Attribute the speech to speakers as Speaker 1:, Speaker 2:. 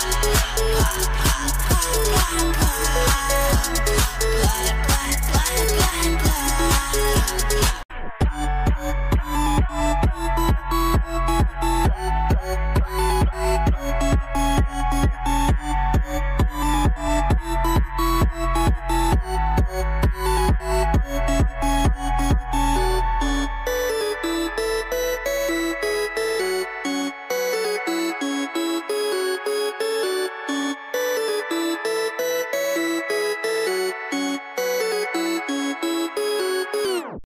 Speaker 1: blind, blind, blind, blind, blind, blind, blind, blind, blind,